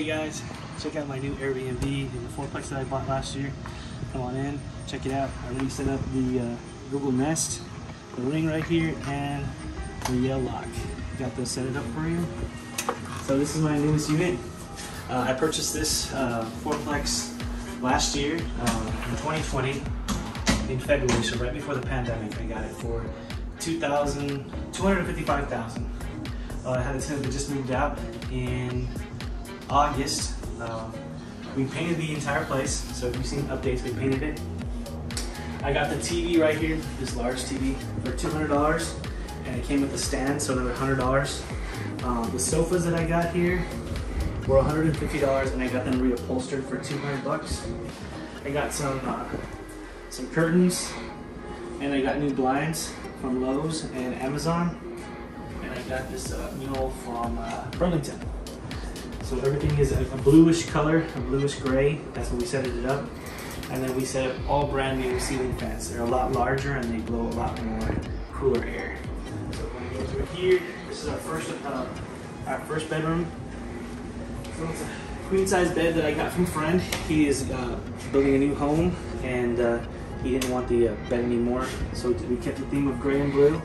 Hey guys, check out my new Airbnb in the fourplex that I bought last year. Come on in, check it out. I already set up the uh, Google Nest, the ring right here, and the Yale lock. Got those set it up for you. So this is my newest unit. Uh, I purchased this uh, fourplex last year uh, in 2020 in February, so right before the pandemic. I got it for 2,000, 255,000. Uh, I had a tenant that just moved out in August. Um, we painted the entire place, so if you've seen updates, we painted it. I got the TV right here, this large TV, for $200, and it came with a stand, so another $100. Um, the sofas that I got here were $150, and I got them reupholstered for 200 bucks. I got some uh, some curtains, and I got new blinds from Lowe's and Amazon, and I got this uh, mule from uh, Burlington. So everything is a, bluish color, a bluish gray. That's what we set it up. And then we set up all brand new ceiling fans. They're a lot larger and they blow a lot more cooler air. So when we go through here, this is our first uh, our first bedroom. So it's a queen size bed that I got from a friend. He is uh, building a new home and uh, he didn't want the uh, bed anymore. So we kept the theme of gray and blue.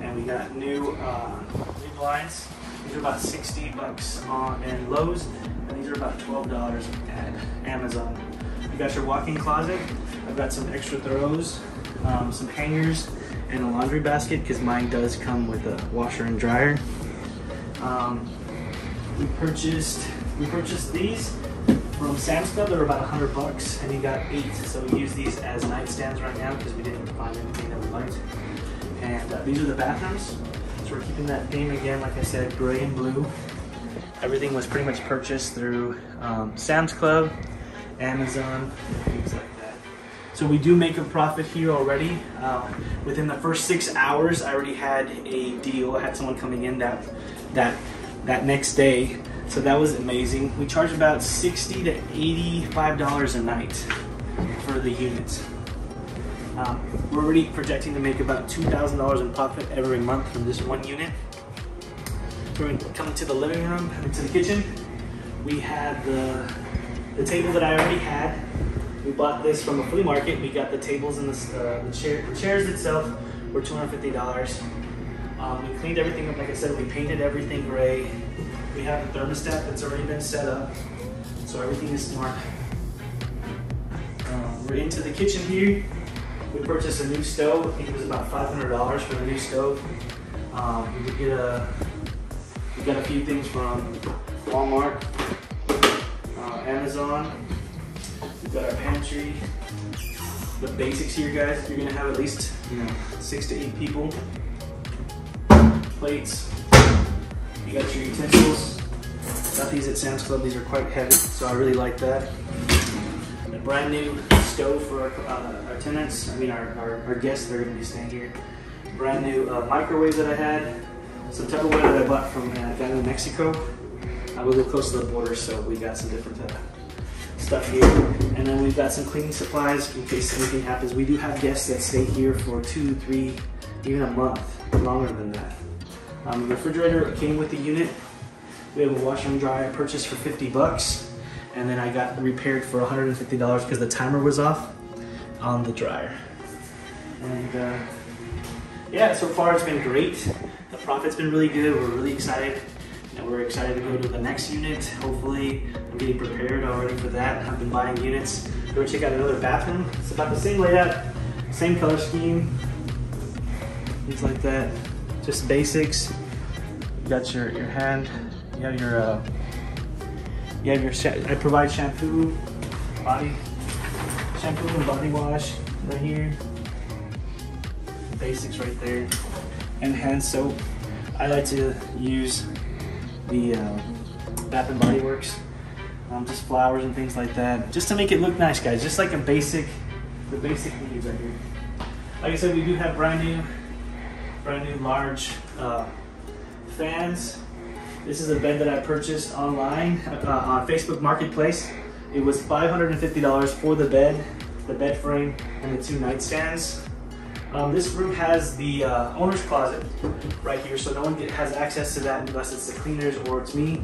And we got new, uh, new blinds. These are about 60 bucks on in Lowe's, and these are about $12 at Amazon. You got your walk-in closet. I've got some extra throws, um, some hangers, and a laundry basket because mine does come with a washer and dryer. Um, we purchased we purchased these from Sam's Club. They were about 100 bucks, and you got eight. So we use these as nightstands right now because we didn't find anything that we liked. And uh, these are the bathrooms. So we're keeping that theme again, like I said, gray and blue. Everything was pretty much purchased through um, Sam's Club, Amazon, things like that. So we do make a profit here already. Uh, within the first six hours, I already had a deal. I had someone coming in that that that next day. So that was amazing. We charge about 60 to 85 dollars a night for the units. Um, we're already projecting to make about $2,000 in profit every month from this one unit. We're going to come to the living room, to the kitchen. We have the, the table that I already had. We bought this from a flea market. We got the tables and the, uh, the, chair, the chairs itself were $250. Um, we cleaned everything up, like I said, we painted everything gray. We have the thermostat that's already been set up, so everything is smart. Um, we're into the kitchen here. We purchased a new stove. I think it was about $500 for the new stove. Um, we did get a, we got a few things from Walmart, uh, Amazon. We've got our pantry. The basics here, guys. You're gonna have at least, you know, six to eight people. Plates. You got your utensils. Got these at Sam's Club. These are quite heavy, so I really like that. A brand new stove for our, uh, our tenants, I mean our, our, our, guests that are going to be staying here. Brand new uh, microwave that I had. Some Tupperware that I bought from uh, down in Mexico. I we live close to the border, so we got some different uh, stuff here. And then we've got some cleaning supplies in case anything happens. We do have guests that stay here for two, three, even a month, longer than that. Um, the refrigerator came with the unit. We have a washer and dryer purchased for 50 bucks and then I got repaired for $150 because the timer was off on the dryer. And uh, yeah, so far it's been great. The profit's been really good. We're really excited. And we're excited to go to the next unit. Hopefully, I'm getting prepared already for that. I've been buying units. Go check out another bathroom. It's about the same layout, same color scheme, things like that. Just basics. You got your, your hand, you have your uh, you have your, I provide shampoo, body, shampoo and body wash right here. Basics right there. And hand soap. I like to use the uh, Bath and Body Works. Um, just flowers and things like that. Just to make it look nice, guys. Just like a basic, the basic needs right here. Like I said, we do have brand new, brand new large uh, fans this is a bed that I purchased online uh, on Facebook Marketplace. It was $550 for the bed, the bed frame, and the two nightstands. Um, this room has the uh, owner's closet right here, so no one get, has access to that unless it's the cleaners or it's me.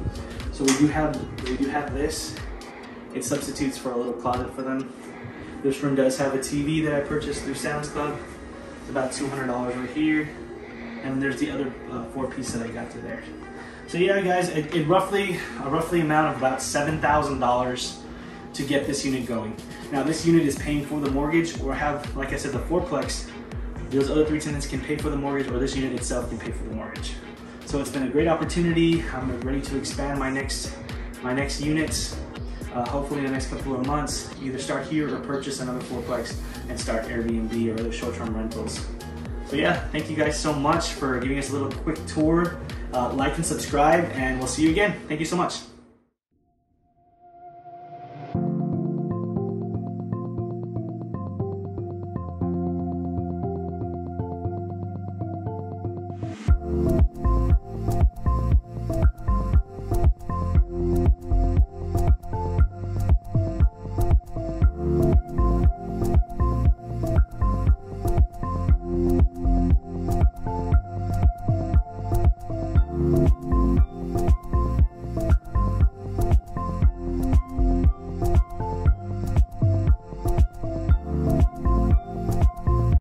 So we do have we do have this. It substitutes for a little closet for them. This room does have a TV that I purchased through Sam's Club. It's about $200 right here. And there's the other uh, four piece that I got to there. So yeah, guys, it, it roughly a roughly amount of about seven thousand dollars to get this unit going. Now this unit is paying for the mortgage or have, like I said, the fourplex. Those other three tenants can pay for the mortgage or this unit itself can pay for the mortgage. So it's been a great opportunity. I'm ready to expand my next my next units. Uh, hopefully in the next couple of months, either start here or purchase another fourplex and start Airbnb or other short-term rentals. So yeah, thank you guys so much for giving us a little quick tour. Uh, like and subscribe and we'll see you again. Thank you so much.